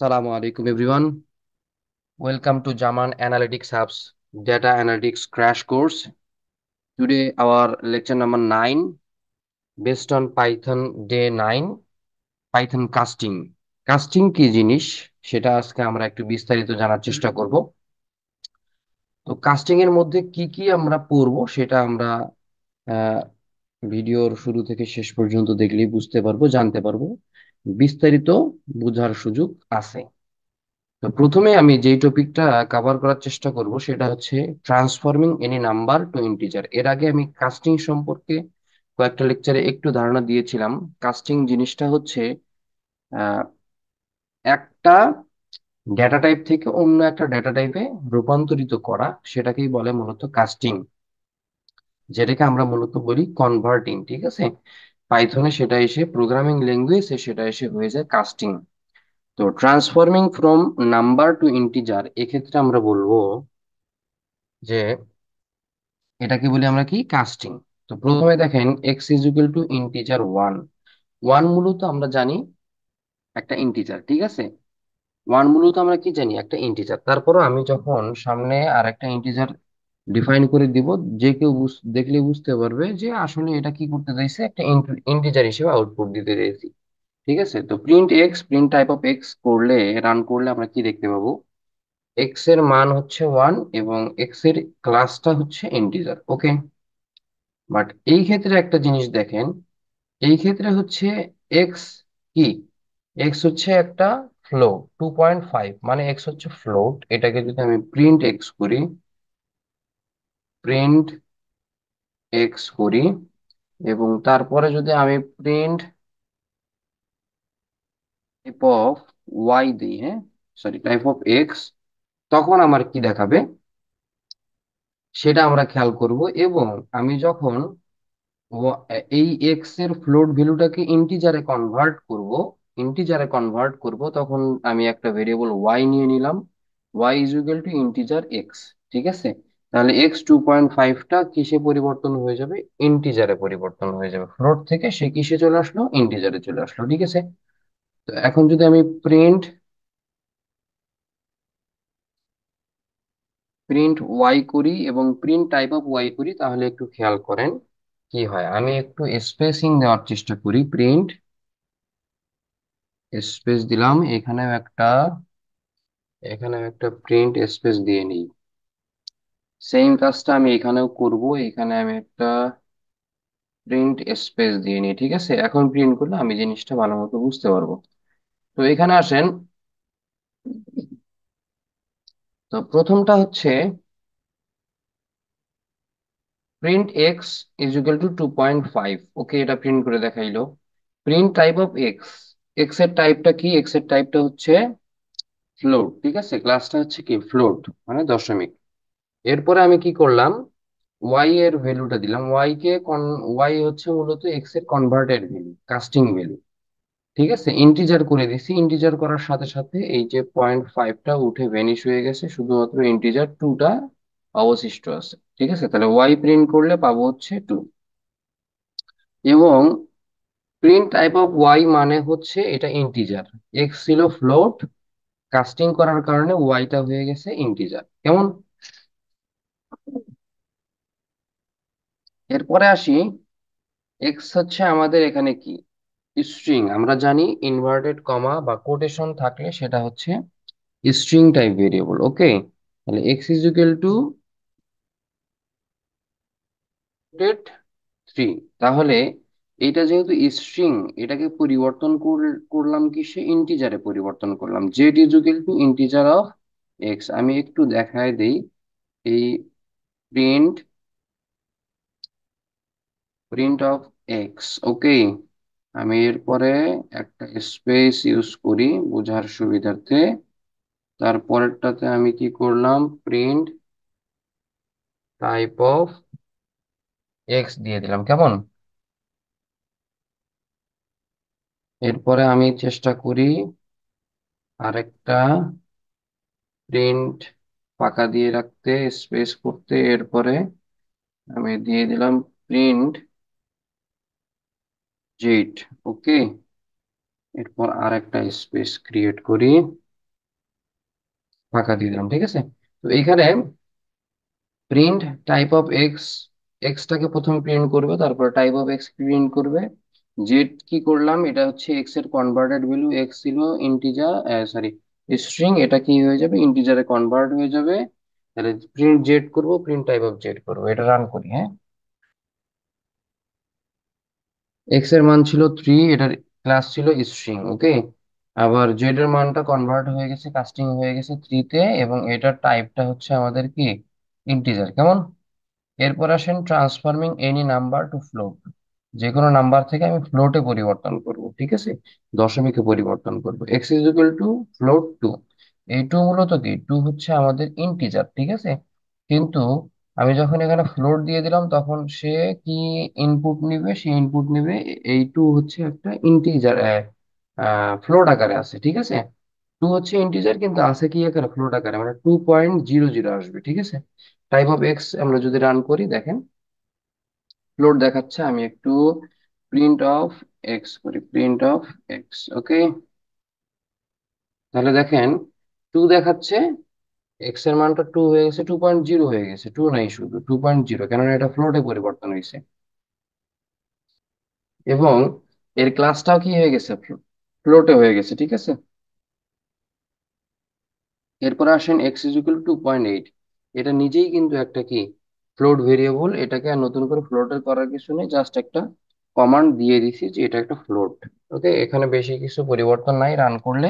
সালামু আলাইকুম everyone welcome to Zaman analytics hubs data analytics crash course today our lecture number nine best Python day nine Python casting casting কি জিনিস? সেটা আজকে আমরা একটু বিস্তারিত জানার চেষ্টা করব। তো কাস্টিং এর মধ্যে কি কি আমরা পড়ব সেটা আমরা ভিডিওর শুরু থেকে শেষ পর্যন্ত দেখলেই বুঝতে পারব, জানতে পারব। বিস্তারিত বোঝার সুযোগ আছে। তো প্রথমে আমি যেই টপিকটা কভার করার চেষ্টা করব সেটা হচ্ছে transforming any number to integer এর আগে আমি কাস্টিং সম্পর্কে কয়েকটা লেকচারে একটু ধারণা দিয়েছিলাম। কাস্টিং জিনিসটা হচ্ছে একটা ডেটা টাইপ থেকে অন্য একটা ডেটা টাইপে রূপান্তরিত করা, সেটাকেই বলে মূলত কাস্টিং যেটাকে আমরা মূলত বলি কনভার্টিং ঠিক আছে? পাইথনে সেটা এসে প্রোগ্রামিং ল্যাঙ্গুয়েজে সেটা এসে হয়ে যায় কাস্টিং তো transforming from number to integer এক্ষেত্রে আমরা বলব যে এটাকে বলি আমরা কি? কাস্টিং তো প্রথমে দেখেন x is equal to integer one one মূলত আমরা জানি একটা ইন্টিজার ঠিক আছে? ওয়ান মূলত আমরা কি জানি? একটা ইন্টিজার তারপরও আমি যখন সামনে আর একটা ইন্টিজার ডিফাইন করে দিব, যে কেউ দেখলে বুঝতে পারবে যে আসলে এটা কি করতে চাইছে, একটা ইন্টিজার হিসেবে আউটপুট দিতে চাইছি। ঠিক আছে? তো print x print type of x করলে রান করলে আমরা কি দেখতে পাবো? এক্সের মান হচ্ছে ওয়ান এবং এক্সের ক্লাসটা হচ্ছে ইন্টিজার ওকে বাট এই ক্ষেত্রে একটা জিনিস দেখেন, এই ক্ষেত্রে হচ্ছে এক্স কি? এক্স হচ্ছে একটা ফ্লো টু পয়েন্ট ফাইভ মানে এক্স হচ্ছে ফ্লোট এটাকে যদি আমি প্রিন্ট এক্স করি প্রিন্ট এক্স করি এবং তারপরে যদি আমি প্রিন্ট টাইপ অফ ওয়াই দিই হ্যাঁ? সরি টাইপ অফ এক্স তখন আমার কি দেখাবে? সেটা আমরা খেয়াল করব এবং আমি যখন এই এক্সের ফ্লোট ভ্যালুটাকে ইন্টিজারে কনভার্ট করব ইন্টিজারে কনভার্ট করব, তখন আমি একটা ভেরিয়েবল ওয়াই নিয়ে নিলাম y is equal to integer x ঠিক আছে? তাহলে এক্স টু পয়েন্ট ফাইভটা কিসে পরিবর্তন হয়ে যাবে? ইন্টিজারে পরিবর্তন হয়ে যাবে। ফ্লোট থেকে সে কিসে চলে আসলো? ইন্টিজারে চলে আসলো, ঠিক আছে? তো এখন যদি আমি প্রিন্ট প্রিন্ট ওয়াই করি এবং প্রিন্ট টাইপ অফ ওয়াই করি, তাহলে একটু খেয়াল করেন কি হয়। আমি একটু স্পেসিং দেওয়ার চেষ্টা করি। প্রিন্ট স্পেস দিলাম, এখানেও একটা এখানেও একটা প্রিন্ট স্পেস দিয়ে নিই। সেম কাজটা আমি এখানেও করব। এখানে আমি একটা প্রিন্ট স্পেস দিয়ে নিই, ঠিক আছে? এখন প্রিন্ট করলে আমি জিনিসটা ভালো মতো বুঝতে পারব। তো এখানে আসেন। তো প্রথমটা হচ্ছে print x is equal to two point five okay, এটা প্রিন্ট করে দেখাইলো। প্রিন্ট টাইপ অফ এক্স এক্সের টাইপটা কি? এক্সের টাইপটা হচ্ছে ফ্লোট ঠিক আছে? ক্লাসটা হচ্ছে কি? ফ্লোট মানে দশমিক। এরপরে আমি কি করলাম? ওয়াই এর ভ্যালুটা দিলাম। ওয়াই কে ওয়াই হচ্ছে মূলত এক্সের কনভার্টেড ভ্যালু কাস্টিং ভ্যালু ঠিক আছে? ইন্টিজার করে দিছি। ইন্টিজার করার সাথে সাথে এই যে পয়েন্ট ফাইভটা উঠে ভ্যানিশ হয়ে গেছে। শুধুমাত্র ইন্টিজার টুটা অবশিষ্ট আছে। ঠিক আছে? তাহলে ওয়াই প্রিন্ট করলে পাবো হচ্ছে টু এবং প্রিন্ট টাইপ অফ ওয়াই মানে হচ্ছে এটা ইন্টিজার এক্স ছিল ফ্লোট কাস্টিং করার কারণে ওয়াইটা হয়ে গেছে ইন্টিজার কেমন? এরপরে আসি এক্স হচ্ছে আমাদের এখানে কি? স্ট্রিং আমরা জানি ইনভার্টেড কমা বা কোটেশন থাকলে সেটা হচ্ছে স্ট্রিং টাইপ ভেরিয়েবল ওকে তাহলে x is equal to three তাহলে এটা যেহেতু স্ট্রিং এটাকে পরিবর্তন করলাম কিসে? ইন্টিজারে পরিবর্তন করলাম z is equal to integer of x আমি একটু দেখায় দেই, এই print print of x okay আমি এরপরে একটা স্পেস ইউজ করি বোঝার সুবিধার্থে। তারপরেরটাতে আমি কি করলাম? প্রিন্ট টাইপ অফ এক্স দিয়ে দিলাম, কেমন? এরপরে আমি চেষ্টা করি আরেকটা প্রিন্ট ফাঁকা দিয়ে রাখতে স্পেস করতে। এরপরে আমি দিয়ে দিলাম প্রিন্ট জেড ওকে এরপর আর একটা স্পেস ক্রিয়েট করি। ফাঁকা দিয়ে দিলাম, ঠিক আছে? তো এইখানে প্রিন্ট টাইপ অফ এক্স এক্সটাকে প্রথমে প্রিন্ট করবে, তারপর টাইপ অফ এক্স প্রিন্ট করবে। জেড কি করলাম? এটা হচ্ছে এক্সের কনভার্টেড ভ্যালু এক্স ছিল ইন্টিজার সরি স্ট্রিং এটা কি হয়ে যাবে? ইন্টিজারে কনভার্ট হয়ে যাবে। তাহলে প্রিন্ট জেড করব প্রিন্ট টাইপ অফ জেড করব, এটা রান করি হ্যাঁ? এক্সের মান ছিল থ্রি এটার ক্লাস ছিল স্ট্রিং ওকে আবার জেড এর মানটা কনভার্ট হয়ে গেছে কাস্টিং হয়ে গেছে থ্রিতে এবং এটার টাইপটা হচ্ছে আমাদের কি? ইন্টিজার কেমন? এরপর আসেন transforming any number to float যে কোনো নাম্বার থেকে আমি ফ্লোটে পরিবর্তন করব, ঠিক আছে? দশমিকে পরিবর্তন করব। X is equal to float two এই টু মূলত কি? টু হচ্ছে আমাদের ইন্টিজার ঠিক আছে? কিন্তু আমি যখন এখানে ফ্লোট দিয়ে দিলাম, তখন সে কি ইনপুট নিবে? সে ইনপুট নিবে এই টু হচ্ছে একটা ইন্টিজার ফ্লোট আকারে আছে, ঠিক আছে? টু হচ্ছে ইন্টিজার কিন্তু আছে কি আকারে? ফ্লোট আকারে মানে টু পয়েন্ট জিরো জিরো আসবে, ঠিক আছে? টাইপ অফ এক্স আমরা যদি রান করি, দেখেন ফ্লোট দেখাচ্ছে, আমি একটু প্রিন্ট অফ এক্স করি প্রিন্ট অফ এক্স ওকে তাহলে দেখেন টু দেখাচ্ছে এক্সের মানটা টু হয়ে গেছে টু পয়েন্ট জিরো হয়ে গেছে টু নাই শুধু টু পয়েন্ট জিরো কেননা এটা ফ্লোটে পরিবর্তন হয়েছে। এবং এর ক্লাসটাও কি হয়ে গেছে? ফ্লোটে হয়ে গেছে, ঠিক আছে? এরপর আসেন x is equal to point eight এটা নিজেই কিন্তু একটা কি? ফ্লোট ভেরিয়েবল এটাকে আর নতুন করে ফ্লোটের করার কিছু নেই জাস্ট একটা কমান্ড দিয়ে দিছি যে এটা একটা ফ্লোট ওকে এখানে বেশি কিছু পরিবর্তন নাই রান করলে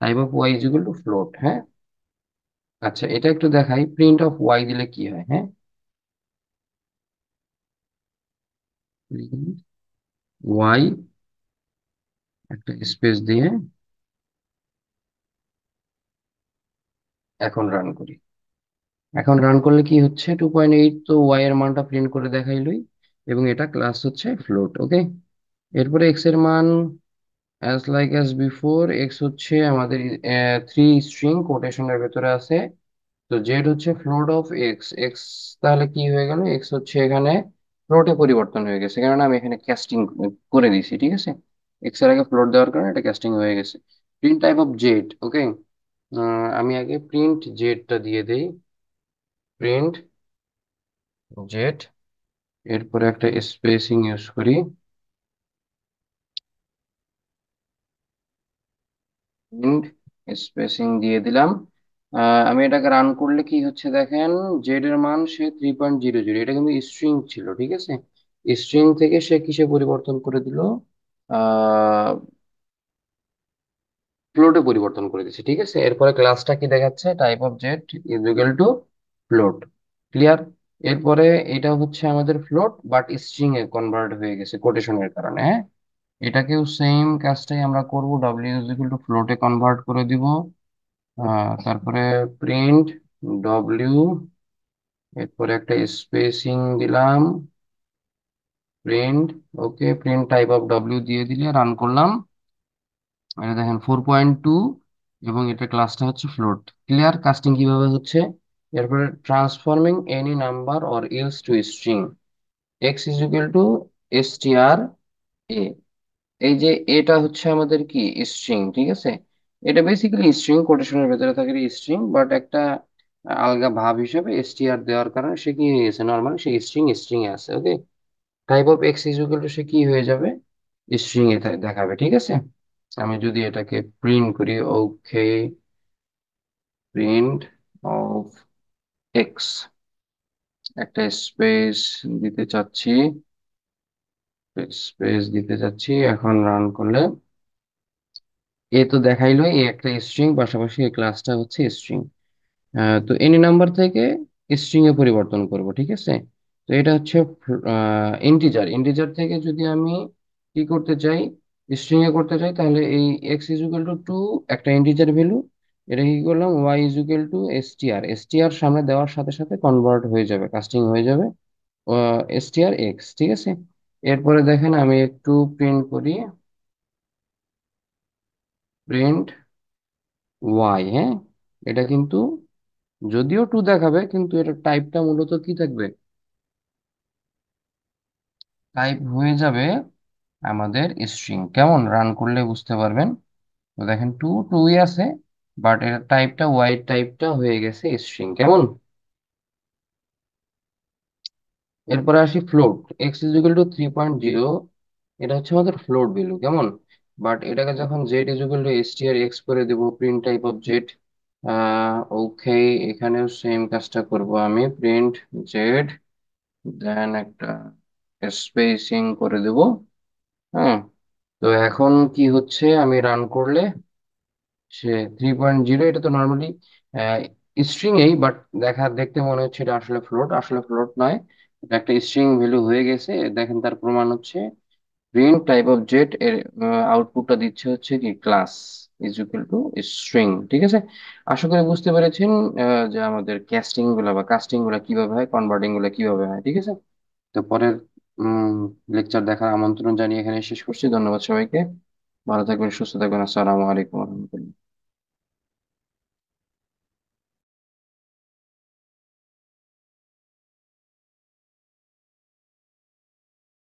type of y is equal to float হ্যাঁ? আচ্ছা এটা একটু দেখাই। প্রিন্ট অফ ওয়াই দিলে কি হয় হ্যাঁ? ওয়াই একটা স্পেস দিয়ে এখন রান করি। এখন রান করলে কি হচ্ছে? টু পয়েন্ট এইট তো ওয়াই এর মানটা প্রিন্ট করে দেখাইলই, এবং এটা ক্লাস হচ্ছে ফ্লোট ওকে এরপরে এক্সের মান as like as before x হচ্ছে আমাদের থ্রি স্ট্রিং কোটেশনের ভেতরে আছে। তো জেড হচ্ছে ফ্লোট অফ এক্স এক্স তাহলে কি হয়ে গেল? এক্স হচ্ছে এখানে ফ্লোটে পরিবর্তন হয়ে গেছে। কেননা আমি এখানে ক্যাস্টিং করে দিয়েছি, ঠিক আছে? এক্সের আগে ফ্লোট দেওয়ার কারণে এটা ক্যাস্টিং হয়ে গেছে। Print type of z okay আমি আগে প্রিন্ট জেডটা দিয়ে দেই। প্রিন্ট জেড এরপরে একটা স্পেসিং ইউজ করি। প্রিন্ট স্পেসিং দিয়ে দিলাম। আমি এটাকে রান করলে কি হচ্ছে দেখেন? জেড এর মান সে থ্রি পয়েন্ট জিরো জিরো এটা কিন্তু স্ট্রিং ছিল, ঠিক আছে? স্ট্রিং থেকে সে কিসে পরিবর্তন করে দিল? ফ্লোটে পরিবর্তন করে দিচ্ছে ঠিক আছে? এরপরে ক্লাসটা কি দেখাচ্ছে? Type of z is equal to float clear এরপরে এটা হচ্ছে আমাদের ফ্লোট বাট স্ট্রিং এ কনভার্ট হয়ে গেছে কোটেশনের কারণে হ্যাঁ? এটাকেও সেম কাজটাই আমরা করব ডাব্লিউ ইজ ইকুয়াল টু ফ্লোটে কনভার্ট করে দিব। তারপরে প্রিন্ট ডব্লিউ এরপরে একটা স্পেসিং দিলাম। Print okay print type of W দিয়ে দিলে রান করলাম। এটা দেখেন ফোর পয়েন্ট টু এবং এটা ক্লাসটা হচ্ছে ফ্লোট ক্লিয়ার কাস্টিং কীভাবে হচ্ছে? এরপরে transforming any number or else to string x is equal to STR এ এই যে এটা হচ্ছে আমাদের কি? স্ট্রিং ঠিক আছে? এটা বেসিক্যালি স্ট্রিং কোটেশনের ভেতরে থাকে স্ট্রিং বাট একটা আলগা ভাব হিসেবে এসটিআর দেওয়ার কারণে সে কি হয়ে গেছে? নর্মালি সে স্ট্রিং স্ট্রিং এ আছে okay type of x equal to সে কি হয়ে যাবে? স্ট্রিং এ দেখাবে, ঠিক আছে? আমি যদি এটাকে প্রিন্ট করি ওকে প্রিন্ট অফ এক্স একটা স্পেস দিতে চাচ্ছি। স্পেস দিতে যাচ্ছি, এখন রান করলে। এ তো দেখাইলো এই একটা স্ট্রিং পাশাপাশি এই ক্লাসটা হচ্ছে স্ট্রিং তো এনি নাম্বার থেকে স্ট্রিং এ পরিবর্তন করব, ঠিক আছে? তো এটা হচ্ছে ইন্টিজার ইন্টিজার থেকে যদি আমি কি করতে চাই স্ট্রিং এ করতে চাই, তাহলে এই x is equal to two একটা ইন্টিজার ভ্যালু এটা কি করলাম? Y is equal to STR STR সামনে দেওয়ার সাথে সাথে কনভার্ট হয়ে যাবে কাস্টিং হয়ে যাবে এসটিআর এক্স ঠিক আছে? এরপরে দেখেন আমি একটু প্রিন্ট করি। প্রিন্ট ওয়াই হ্যাঁ? এটা কিন্তু যদিও টু দেখাবে, কিন্তু এটা টাইপটা মূলত কি থাকবে? টাইপ হয়ে যাবে আমাদের স্ট্রিং কেমন? রান করলে বুঝতে পারবেন। দেখেন টু টুই আছে বাট এর টাইপটা ওয়াইড টাইপটা হয়ে গেছে স্ট্রিং কেমন? এরপরে আসি float x is equal to three point zero এটা হচ্ছে আমাদের ফ্লোট ভ্যালু কেমন? বাট এটাকে যখন z is equal to S T R x করে দেব print type of z okay এখানেও সেম কাজটা করব আমি প্রিন্ট জেড দেন একটা স্পেসিং করে দেব হ্যাঁ তো এখন কি হচ্ছে, আমি রান করলে সে থ্রি পয়েন্ট জিরো এটা তো নর্মালি স্ট্রিং এই বাট দেখা, দেখতে মনে হচ্ছে এটা আসলে ফ্লোট আসলে ফ্লোট নয়। একটা স্ট্রিং ভ্যালু হয়ে গেছে, দেখেন তার প্রমাণ হচ্ছে প্রিন্ট টাইপ অফ জেট এর আউটপুটটা দিচ্ছে হচ্ছে কি class is equal to string ঠিক আছে? আশা করি বুঝতে পেরেছেন যে আমাদের ক্যাস্টিংগুলা বা কাস্টিংগুলা কীভাবে হয় কনভার্টিংগুলা কীভাবে হয়, ঠিক আছে? তো পরের লেকচার দেখার আমন্ত্রণ জানিয়ে এখানে শেষ করছি। ধন্যবাদ সবাইকে। ভালো থাকবেন, সুস্থ থাকবেন। আসসালামু আলাইকুম রহমতুল্লাহ।